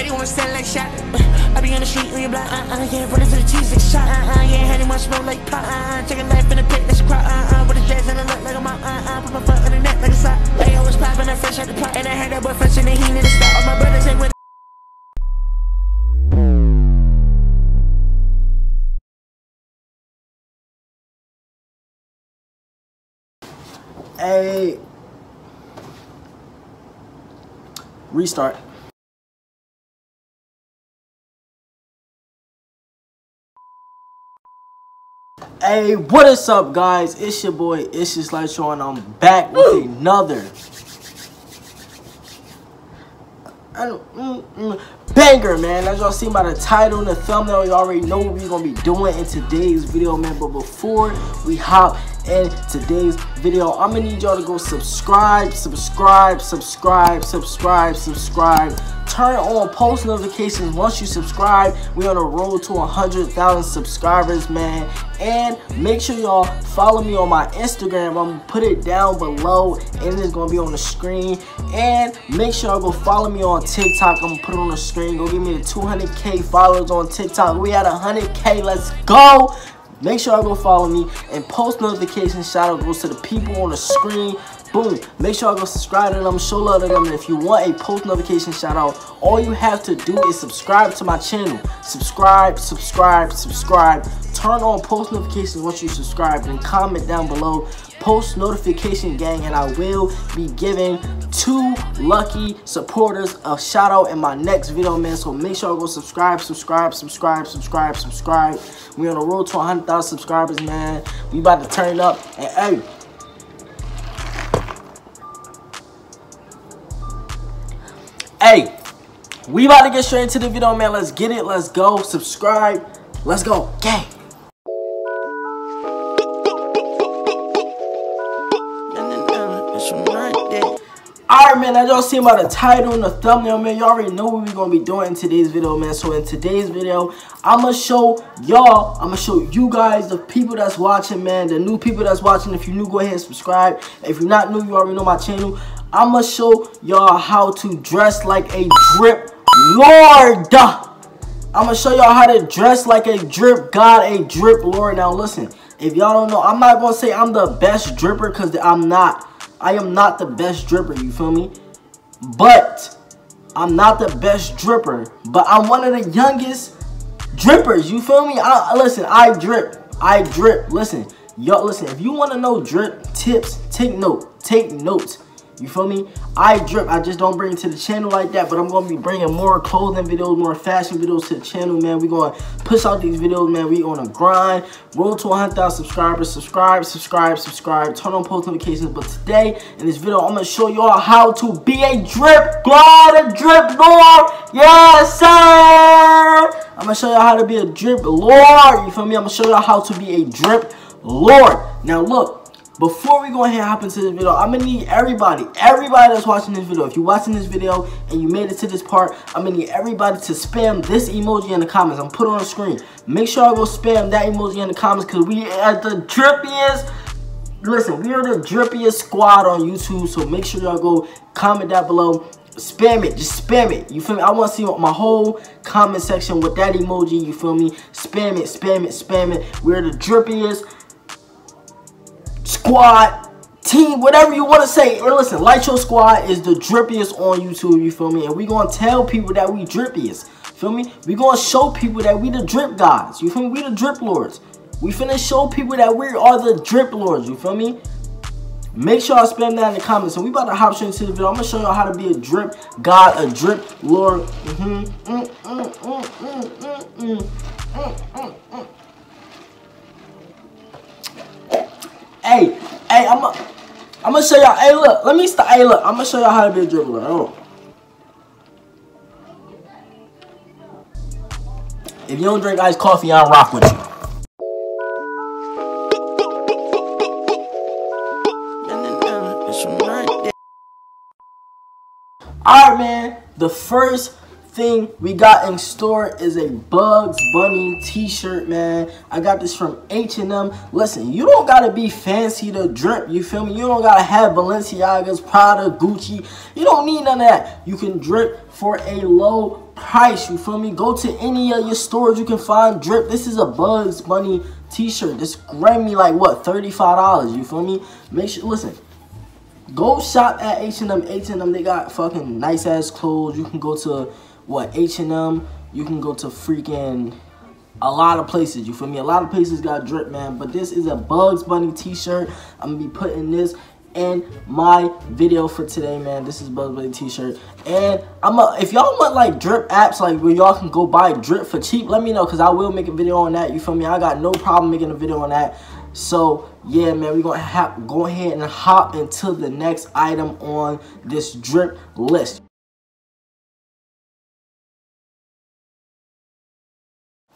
Petty wanna stand like shot. Uh, I be on the street when you block. Uh uh, yeah, running to the cheese like shot. Uh uh, yeah, honey, want smoke like pot. Uh uh, take a knife in the pit, that's a crop. Uh uh, with a jazz and I look like a mop. Uh uh, put my foot in the net like a sock. They always popping that fresh out the pot. And I heard that boy fresh and he need to stop. All my brothers ain't with. Hey. Restart. Hey, what is up, guys? It's your boy, It's Just Like Show, and I'm back with another mm, mm, banger, man. As y'all see by the title and the thumbnail, you already know what we're gonna be doing in today's video, man. But before we hop in today's video, I'm gonna need y'all to go subscribe, subscribe, subscribe, subscribe, subscribe. Turn on post notifications once you subscribe. we on a road to 100,000 subscribers, man. And make sure y'all follow me on my Instagram. I'm gonna put it down below and it's gonna be on the screen. And make sure y'all go follow me on TikTok. I'm gonna put it on the screen. Go give me the 200K followers on TikTok. We at 100K. Let's go. Make sure y'all go follow me and post notifications. shout out goes to the people on the screen. Boom. Make sure I go subscribe to them, show love to them. And if you want a post notification shout out, all you have to do is subscribe to my channel. Subscribe, subscribe, subscribe. Turn on post notifications once you subscribe and comment down below post notification gang and I will be giving two lucky supporters a shout out in my next video man so make sure go subscribe subscribe subscribe subscribe subscribe we on the road to 100,000 subscribers man we about to turn up and hey hey we about to get straight into the video man let's get it let's go subscribe let's go gang Alright man, as y'all see by the title and the thumbnail, man, y'all already know what we're gonna be doing in today's video, man. So in today's video, I'ma show y'all, I'ma show you guys, the people that's watching, man, the new people that's watching. If you're new, go ahead and subscribe. If you're not new, you already know my channel. I'ma show y'all how to dress like a drip lord. I'ma show y'all how to dress like a drip god, a drip lord. Now listen, if y'all don't know, I'm not gonna say I'm the best dripper because I'm not. I am not the best dripper, you feel me? But I'm not the best dripper, but I'm one of the youngest drippers, you feel me? I, listen, I drip, I drip. Listen, y'all, listen, if you want to know drip tips, take note, take notes. You feel me? I drip. I just don't bring it to the channel like that. But I'm going to be bringing more clothing videos, more fashion videos to the channel, man. we going to push out these videos, man. We on a grind. Roll to 100,000 subscribers. Subscribe, subscribe, subscribe. Turn on post notifications. But today, in this video, I'm going to show y'all how to be a drip god, drip lord. Yes, sir. I'm going to show y'all how to be a drip lord. You feel me? I'm going to show y'all how to be a drip lord. Now, look before we go ahead and hop into this video, I'm gonna need everybody, everybody that's watching this video. If you're watching this video and you made it to this part, I'm gonna need everybody to spam this emoji in the comments. I'm put on the screen. Make sure I go spam that emoji in the comments because we are the drippiest. Listen, we are the drippiest squad on YouTube, so make sure y'all go comment down below spam it just spam it you feel me i want to see my whole comment section with that emoji you feel me spam it spam it spam it we're the drippiest squad, team, whatever you want to say. And listen, Light Show Squad is the drippiest on YouTube, you feel me? And we going to tell people that we drippiest. Feel me? We going to show people that we the drip guys. You feel me? We the drip lords. We finna show people that we are the drip lords. You feel me? Make sure I spam that in the comments. And we about to hop straight into the video. I'm gonna show y'all how to be a drip god, a drip lord. Mm -hmm. mm, mm, Hey, hey, I'm gonna I'm gonna show y'all. Hey, look, let me stop. Hey, look, I'm gonna show y'all how to be a dribbler. If you don't drink iced coffee, I don't rock with you. Alright, man. The first thing we got in store is a Bugs Bunny t-shirt, man. I got this from H&M. Listen, you don't gotta be fancy to drip, you feel me? You don't gotta have Balenciagas, Prada, Gucci. You don't need none of that. You can drip for a low price. You feel me? Go to any of your stores you can find drip. This is a Bugs Bunny t-shirt. This grab me like what $35. You feel me? Make sure listen. Go shop at H&M. H&M they got fucking nice ass clothes. You can go to what H&M. You can go to freaking a lot of places. You feel me? A lot of places got drip, man. But this is a Bugs Bunny t-shirt. I'm gonna be putting this in my video for today, man. This is Bugs Bunny t-shirt. And I'm a, if y'all want like drip apps, like where y'all can go buy drip for cheap, let me know because I will make a video on that. You feel me? I got no problem making a video on that. So yeah, man, we're gonna have go ahead and hop into the next item on this drip list.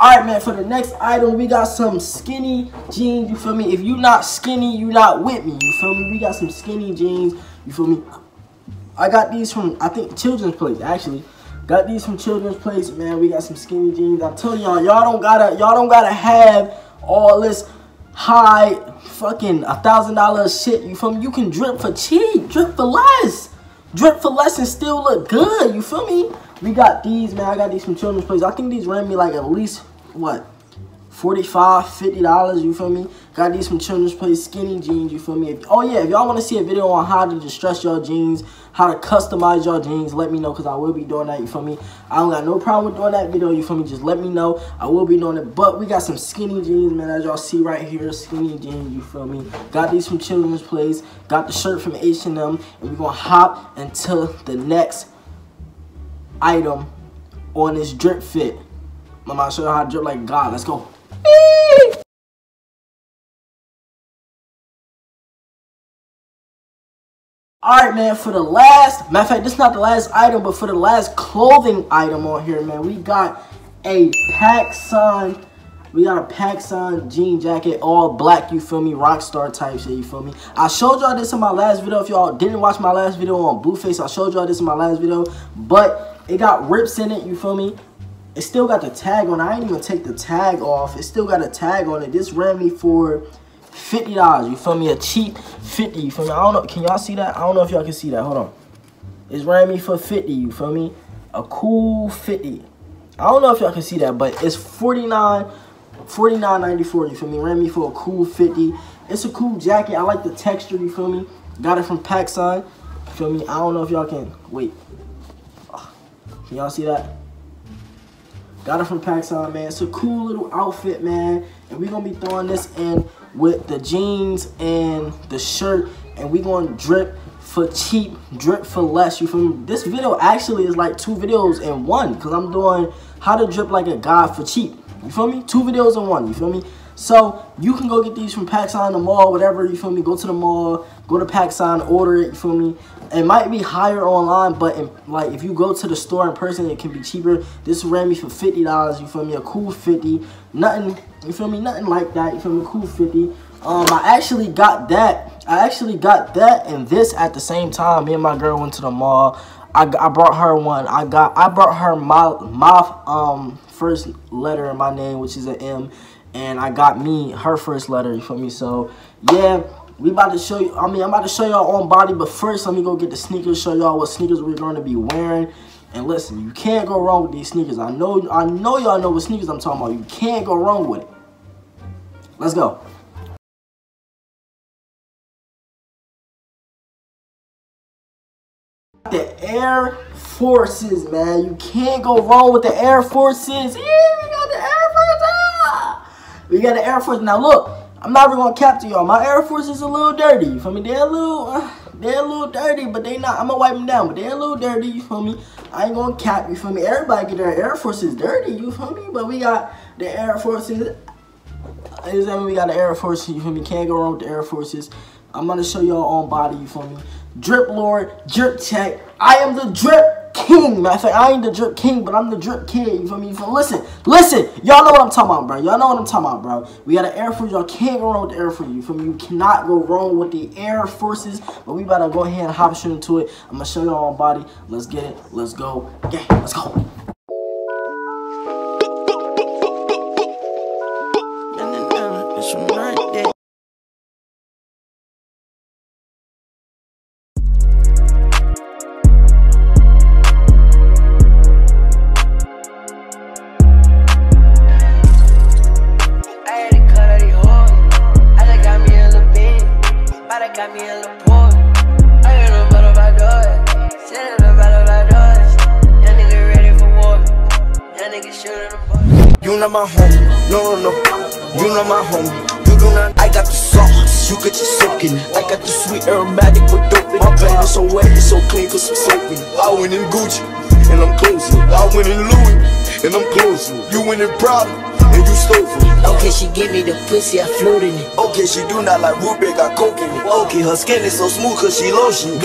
Alright, man, for the next item, we got some skinny jeans, you feel me? If you not skinny, you not with me, you feel me? We got some skinny jeans, you feel me? I got these from, I think, Children's Place, actually. Got these from Children's Place, man. We got some skinny jeans. I'm telling y'all, y'all don't gotta, y'all don't gotta have all this high fucking a thousand dollar shit, you feel me? You can drip for cheap, drip for less. Drip for less and still look good, you feel me? We got these, man. I got these from Children's Place. I think these ran me like at least what 45 50 dollars you feel me? Got these from children's place skinny jeans you feel me? If, oh yeah if y'all want to see a video on how to distress your jeans how to customize your jeans let me know because i will be doing that you feel me? I don't got no problem with doing that video you feel me? Just let me know. I will be doing it but we got some skinny jeans man as y'all see right here skinny jeans you feel me? Got these from children's place got the shirt from h&m and we're gonna hop into the next item on this drip fit I'm gonna show you how to drip like God. Let's go. Alright, man, for the last, matter of fact, this is not the last item, but for the last clothing item on here, man, we got a PacSun, we got a PacSun jean jacket, all black, you feel me, rockstar type shit, you feel me. I showed y'all this in my last video. If y'all didn't watch my last video on Blueface, I showed y'all this in my last video, but it got rips in it, you feel me. It still got the tag on. I ain't even take the tag off. It still got a tag on it. This ran me for fifty dollars. You feel me? A cheap fifty. You feel me? I don't know. Can y'all see that? I don't know if y'all can see that. Hold on. It's ran me for fifty. You feel me? A cool fifty. I don't know if y'all can see that, but it's 49 49.94. You feel me? Ran me for a cool 50. It's a cool jacket. I like the texture. You feel me? Got it from PacSun. You feel me? I don't know if y'all can wait. Can y'all see that? Got it from PacSun, man. It's a cool little outfit, man. And we're going to be throwing this in with the jeans and the shirt. And we're going to drip for cheap, drip for less. You feel me? This video actually is like two videos in one. Because I'm doing how to drip like a guy for cheap. You feel me? Two videos in one. You feel me? So you can go get these from PacSun, the mall, whatever, you feel me? Go to the mall, go to PacSun, order it, you feel me? It might be higher online, but in, like if you go to the store in person, it can be cheaper. This ran me for $50, you feel me? A cool 50 Nothing, you feel me? Nothing like that, you feel me? Cool 50 Um, I actually got that. I actually got that and this at the same time. Me and my girl went to the mall. I, I brought her one. I got I brought her my my um first letter in my name, which is an M, and I got me her first letter. You feel me? So yeah, we about to show you. I mean, I'm about to show y'all on body, but first let me go get the sneakers. Show y'all what sneakers we're going to be wearing. And listen, you can't go wrong with these sneakers. I know I know y'all know what sneakers I'm talking about. You can't go wrong with it. Let's go. The Air Forces, man. You can't go wrong with the Air Forces. Yeah, we got the Air Forces. We got the Air Force. Now look, I'm not even gonna cap to y'all. My Air Force is a little dirty. You feel me? They're a little, uh, they're a little dirty, but they not. I'm gonna wipe them down, but they're a little dirty. You feel me? I ain't gonna cap. You feel me? Everybody get their Air Force is dirty. You feel me? But we got the Air Forces. Is that we got the Air Forces? You feel me? Can't go wrong with the Air Forces. I'm gonna show y'all on body. You feel me? Drip Lord, Drip Tech. I am the Drip King. Fact, I ain't the Drip King, but I'm the Drip Kid. You feel me? You feel, listen, listen. Y'all know what I'm talking about, bro. Y'all know what I'm talking about, bro. We got an Air Force. Y'all can't go wrong with the Air Force. You feel me? You cannot go wrong with the Air Forces. But we about to go ahead and hop straight into it. I'm gonna show y'all on body. Let's get it. Let's go. Yeah, let's go. got me a little You not my homie. No, no, no. You not my homie. You do not. I got the sauce. You get your soaking. I got the sweet aromatic with dope. My brain is so wet, it's so clean, cause I'm soaking. I went in Gucci, and I'm closing. I went in Louis, and I'm closing. You went in Prada and you stole from me. Okay, she give me the pussy, I float in it. Okay, she do not like beer, got coke in it. Okay, her skin is so smooth, cause she lotion.